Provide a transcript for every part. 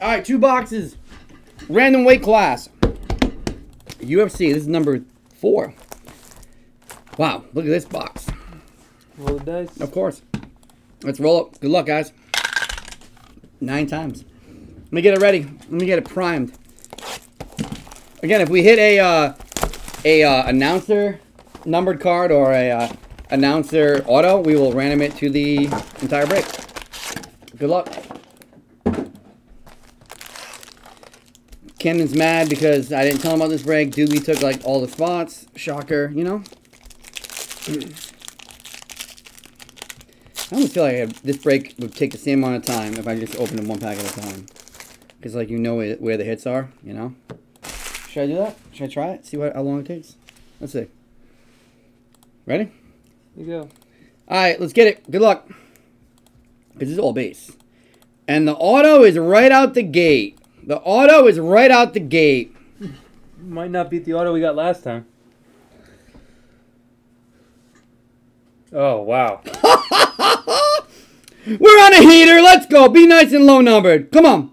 All right, two boxes. Random weight class. UFC. This is number four. Wow, look at this box. Roll the dice. Of course. Let's roll it. Good luck, guys. Nine times. Let me get it ready. Let me get it primed. Again, if we hit a uh, a uh, announcer numbered card or a uh, announcer auto, we will random it to the entire break. Good luck. Camden's mad because I didn't tell him about this break. Doobie took like all the spots. Shocker, you know. I almost feel like this break would take the same amount of time if I just opened them one pack at a time. Because, like, you know where, where the hits are, you know? Should I do that? Should I try it? See what how long it takes? Let's see. Ready? You go. Alright, let's get it. Good luck. Because this is all base. And the auto is right out the gate. The auto is right out the gate. Might not beat the auto we got last time. Oh wow. We're on a heater. Let's go. Be nice and low numbered. Come on.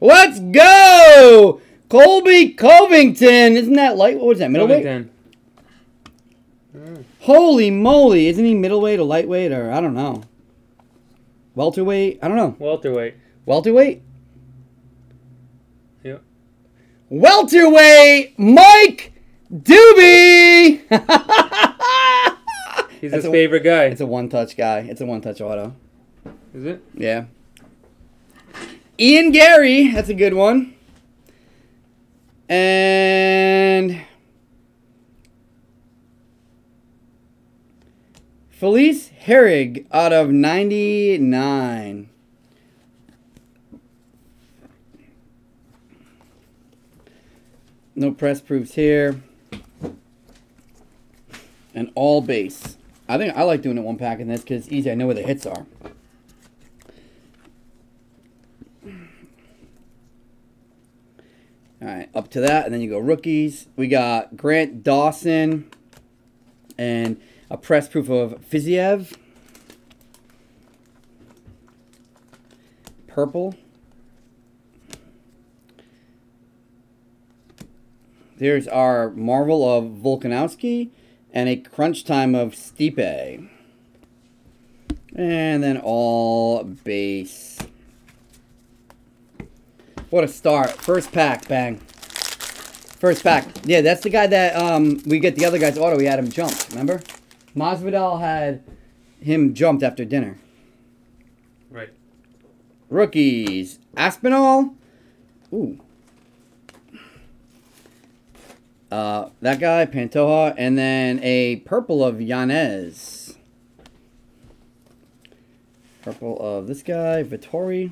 Let's go. Colby Covington. Isn't that light? What was that? Middleweight? Covington. Holy moly. Isn't he middleweight or lightweight or I don't know. Welterweight? I don't know. Welterweight. Welterweight? Yep. Welterweight Mike Doobie. He's That's his a- favorite guy. It's a one touch guy. It's a one touch auto. Is it? Yeah. Ian Garry, that's a good one. And Felice Herrig out of 99. No press proofs here. And all base. I think I like doing it one pack in this because it's easy. I know where the hits are. All right, up to that, and then you go rookies. We got Grant Dawson and a press proof of Fiziev. Purple. There's our Marvel of Volkanovski and a crunch time of Stipe. And then all base. What a start. First pack, bang. First pack. Yeah, that's the guy that um we get the other guy's auto. We had him jumped, remember? Masvidal had him jumped after dinner. Right. Rookies. Aspinall. Ooh. Uh, that guy, Pantoja, and then a purple of Yanez. Purple of this guy, Vettori.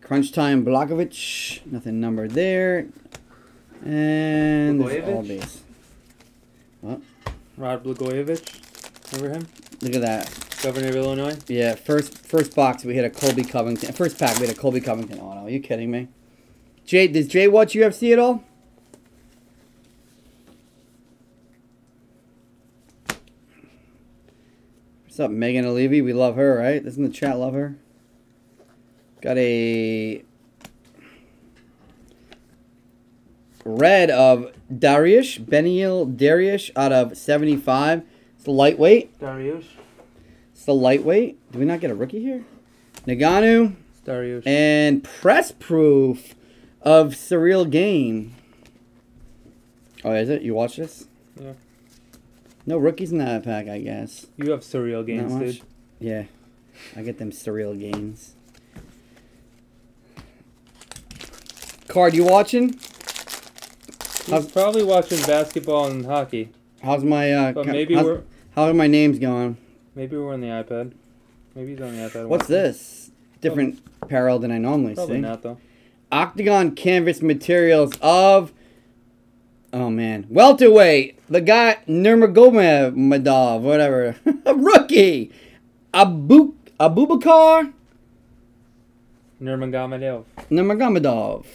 Crunch time, Blachowicz. Nothing numbered there. And all these. What? Rod Blagojevich. Remember him? Look at that. Governor of Illinois. Yeah, first first box we hit a Colby Covington. First pack we hit a Colby Covington. Oh no, are you kidding me? Jay, does Jay watch UFC at all? What's up, Megan Levy? We love her, right? Doesn't the chat love her? Got a red of Dariush, Beneil Dariush out of 75. It's the lightweight. Dariush. It's the lightweight. Do we not get a rookie here? Nagano It's Dariush. and press proof of Ciryl Gane. Oh, is it? You watch this? Yeah. No rookies in that pack, I guess. you have surreal much. dude. Yeah. I get them surreal games. Card, you watching? He's How's- probably watching basketball and hockey. How's my uh But maybe how's- we're how are my names going? maybe we're on the iPad. Maybe he's on the iPad. What's watching. this? Different apparel than I normally Probably see. not though. Octagon canvas materials of oh man welterweight the guy Nurmagomedov whatever, a rookie Abu Abubakar Nurmagomedov. Nurmagomedov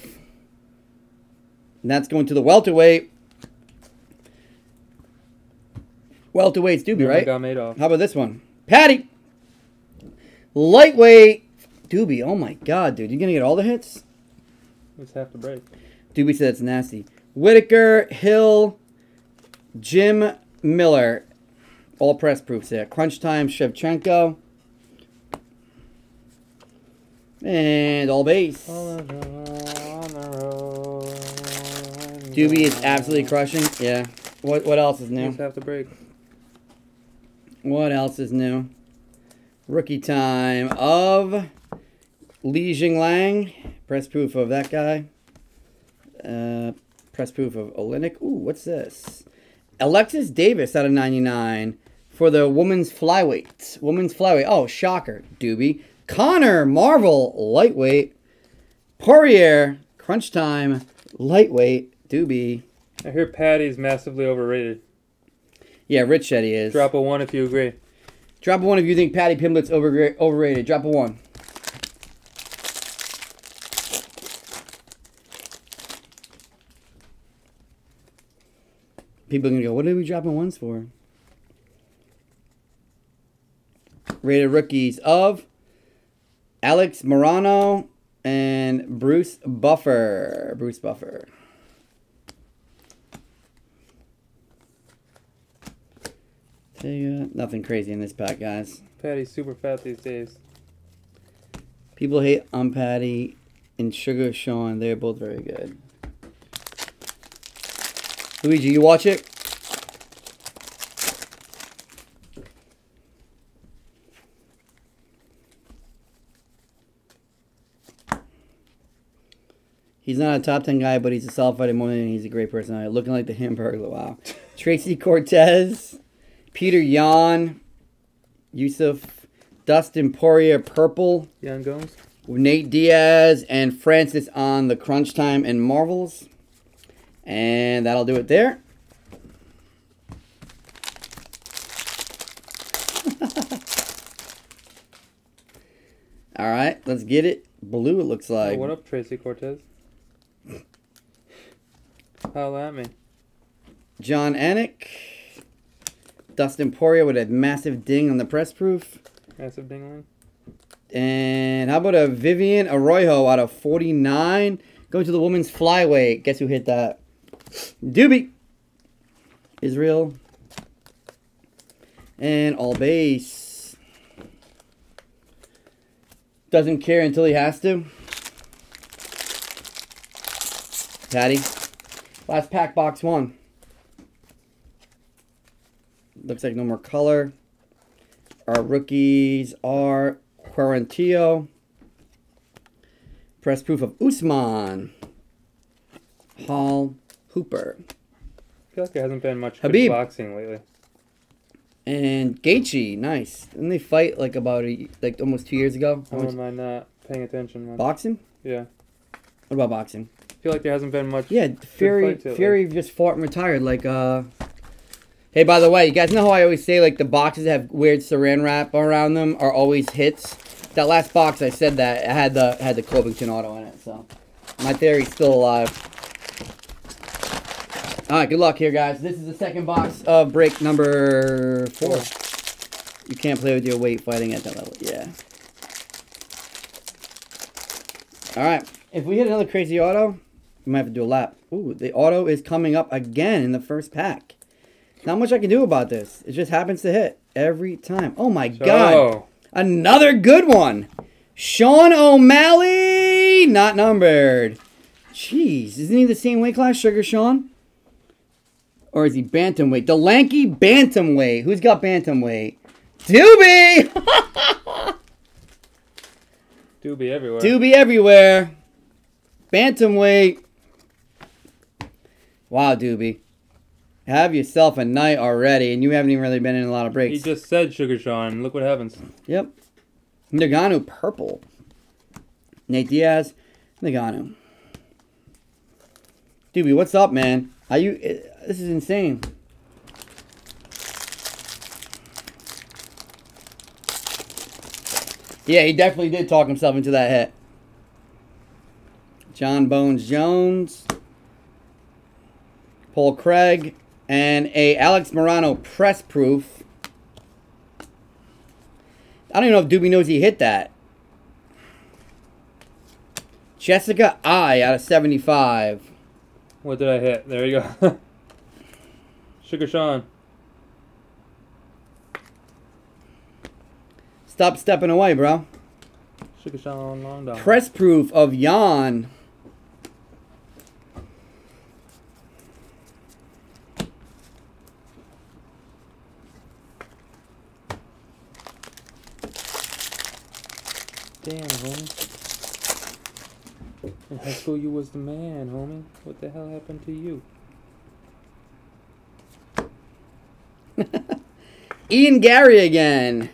and that's going to the welterweight welterweights do be right Nurmagomedov. how about this one Paddy lightweight Doobie, oh my god, dude. you're gonna get all the hits? It's half the break. Doobie said it's nasty. Whittaker, Hill, Jim Miller. All press proofs there. Crunch time, Shevchenko. And all base. Doobie is absolutely crushing. Yeah. What what else is new? It's half the break. What else is new? Rookie time of Li Jingliang. Press proof of that guy. Uh, press proof of Oleinik. Ooh, what's this? Alexis Davis out of 99 for the women's flyweight. Women's flyweight. Oh, shocker. Doobie. Conor Marvel, lightweight. Poirier, crunch time, lightweight. Doobie. I hear Paddy's massively overrated. Yeah, Rich said he is. Drop a one if you agree. Drop a one if you think Paddy Pimblett's overrated. Drop a one. People are going to go, what are we dropping ones for? Rated rookies of Alex Morono and Bruce Buffer. Bruce Buffer. Nothing crazy in this pack, guys. Paddy's super fat these days. People hate on Patty and Sugar Sean. They're both very good. Luigi, you watch it? He's not a top 10 guy, but he's a solid fighter more than he's a great personality. Looking like the Hamburglar. Wow. Tracy Cortez. Peter Yan, Yusuf, Dustin Poirier, Purple. Yan Gomes. Nate Diaz and Francis on the Crunch Time and Marvels. And that'll do it there. All right, let's get it. Blue, it looks oh, like. Oh, what up, Tracy Cortez? Holla at me. Jon Anik. Dustin Poirier with a massive ding on the press proof. Massive ding dingling. And how about a Viviane Araujo out of 49? Going to the women's flyweight. Guess who hit that? Doobie. Israel. And all base. Doesn't care until he has to. Paddy. Last pack, box one. Looks like no more color. Our rookies are Quarantillo. Press proof of Usman. Hall Hooper. I feel like there hasn't been much Habib. good boxing lately. And Gaethje, nice. Didn't they fight like about a, like almost two years ago? How am I not paying attention? Man? Boxing? Yeah. What about boxing? I feel like there hasn't been much. Yeah, Fury. Fury just fought and retired. Like, uh. Hey, by the way, you guys know how I always say like the boxes that have weird Saran wrap around them are always hits. That last box, I said that it had the had the Covington auto in it. So my theory's still alive. All right, good luck here, guys. This is the second box of break number four. You can't play with your weight fighting at that level. Yeah. All right. If we hit another crazy auto, we might have to do a lap. Ooh, the auto is coming up again in the first pack. Not much I can do about this. It just happens to hit every time. Oh my god. Oh, Another good one. Sean O'Malley, not numbered. Jeez, isn't he the same weight class, Sugar Sean? Or is he bantamweight? The lanky bantamweight. Who's got bantamweight? Doobie! Doobie everywhere. Doobie everywhere. Bantamweight. Wow, Doobie. Have yourself a night already, and you haven't even really been in a lot of breaks. He just said Sugar Sean. Look what happens. Yep. Nagano purple. Nate Diaz, Nagano. Doobie, what's up, man? Are you? This is insane. Yeah, he definitely did talk himself into that hit. John Bones Jones, Paul Craig, and a Alex Morono press proof. I don't even know if Doobie knows he hit that. Jessica Eye out of 75. What did I hit? There you go. Sugar Sean. Stop stepping away, bro. Sugar Sean long down. Press proof of Jan. Damn, homie. In high school, you was the man, homie. What the hell happened to you? Ian Garry again.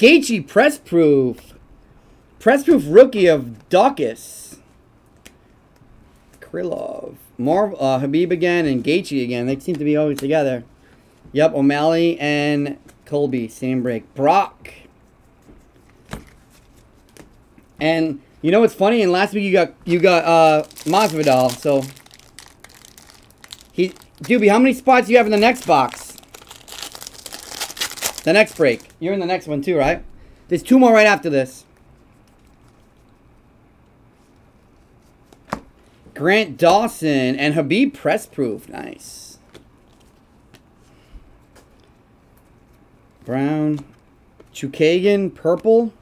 Gaethje press proof. Press proof rookie of Dawkins. Krylov. Marv, uh, Habib again and Gaethje again. They seem to be always together. Yep, O'Malley and Colby, same break. Brock. And you know what's funny? And last week you got you got uh Masvidal, so he Doobie, how many spots do you have in the next box? The next break. You're in the next one too, right? There's two more right after this. Grant Dawson and Habib press proof. Nice. Brown. Chukagan, purple.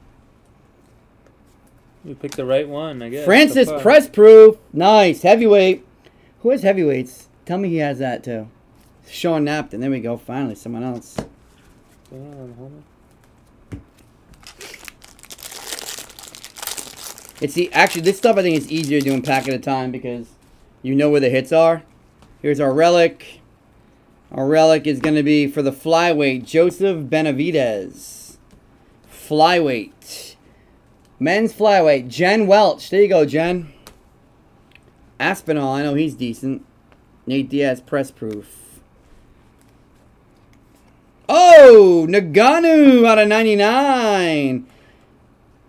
You picked the right one, I guess. Francis press proof. Nice. Heavyweight. Who has heavyweights? Tell me he has that too. Sean Napton. There we go. Finally, someone else. It's the actually this stuff I think is easier doing pack at a time because you know where the hits are. Here's our relic. Our relic is going to be for the flyweight Joseph Benavidez. Flyweight. Men's flyweight Jen Welch. There you go, Jen. Aspinall, I know he's decent. Nate Diaz press proof. Oh, Nagano out of 99.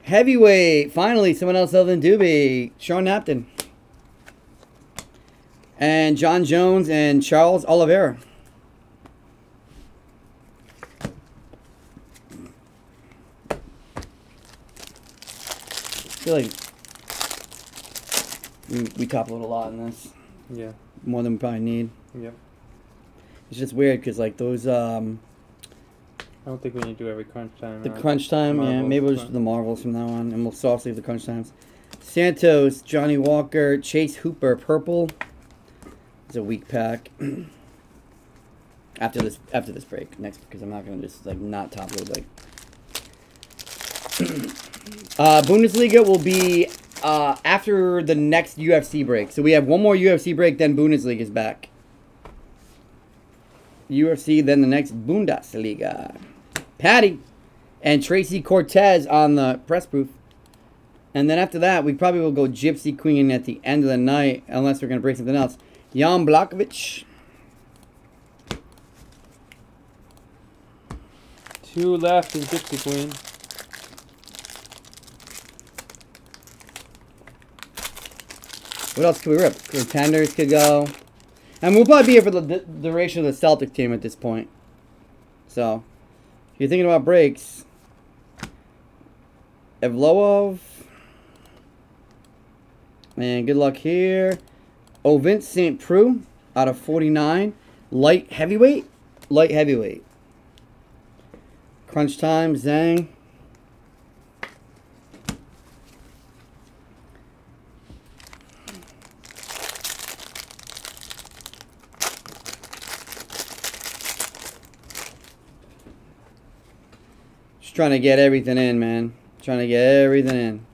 Heavyweight. Finally, someone else other than Doobie. Sean Napton. And John Jones and Charles Oliveira. I feel like we, we top load a lot in this. Yeah. More than we probably need. Yep. It's just weird because like those um I don't think we need to do every crunch time. the right? crunch time, yeah, maybe we'll just do the Marvels from now on, and we'll soft save the crunch times. Santos, Johnny Walker, Chase Hooper, purple. It's a weak pack. after this, after this break, next because I'm not gonna just like not top load like. uh, Bundesliga will be uh, after the next UFC break, so we have one more UFC break, then Bundesliga is back. UFC, then the next Bundesliga. Paddy and Tracy Cortez on the press proof. And then after that, we probably will go Gypsy Queen at the end of the night, unless we're going to break something else. Jan Blachowicz. Two left in Gypsy Queen. What else could we rip? Contenders could go. And we'll probably be here for the duration of the Celtic team at this point. So, if you're thinking about breaks, Evloev. And good luck here. Oh, St. Preux out of 49. Light heavyweight? Light heavyweight. Crunch time, Zhang. Just trying to get everything in, man. Trying to get everything in.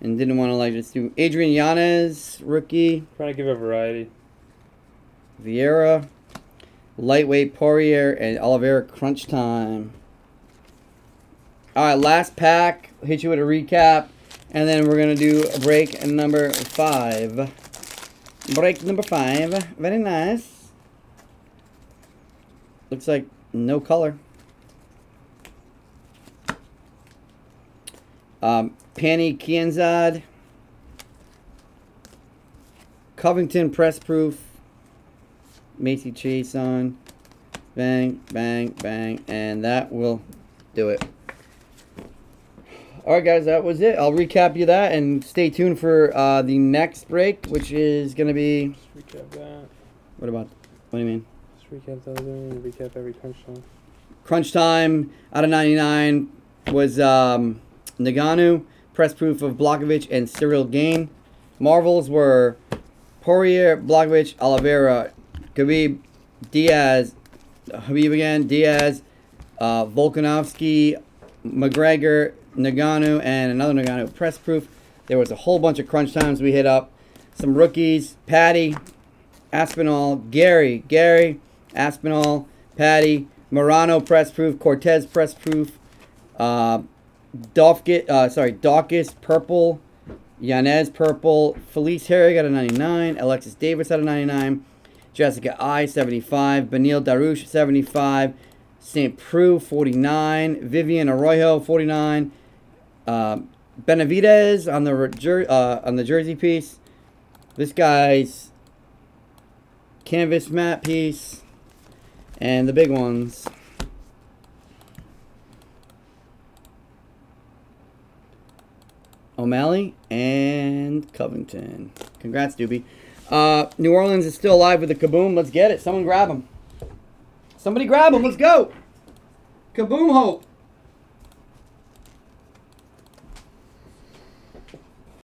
And didn't want to like just do Adrian Yanez, rookie. Trying to give a variety. Vieira, lightweight Poirier, and Oliveira crunch time. All right, last pack. Hit you with a recap, and then we're gonna do break number five. Break number five. Very nice. Looks like no color. Um, Pannie Kianzad. Covington press proof. Macy Chiasson. Bang, bang, bang. And that will do it. All right, guys, that was it. I'll recap you that and stay tuned for uh, the next break, which is going to be. Just recap that. What about? What do you mean? Just recap the other and recap every crunch time. Crunch time out of 99 was um, Nagano, press proof of Blachowicz, and Ciryl Gane. Marvels were Poirier, Blachowicz, Oliveira, Khabib, Diaz, Habib again, Diaz, uh, Volkanovski, McGregor, Nagano, and another Nagano press proof. There was a whole bunch of crunch times we hit up. Some rookies, Paddy, Aspinall, Garry, Garry, Aspinall, Paddy, Morono press proof, Cortez press proof, uh, Dolph, uh, sorry, Dawkins purple, Yanez purple, Felice Herrig got a 99, Alexis Davis out of 99, Jessica Eye 75, Beneil Dariush 75, St. Preux 49, Viviane Araujo 49, uh, Benavidez on the uh, on the jersey piece. This guy's canvas mat piece, and the big ones. O'Malley and Covington. Congrats, Doobie. Uh, New Orleans is still alive with the kaboom. Let's get it. Someone grab him. Somebody grab him. Let's go. Kaboom Hope.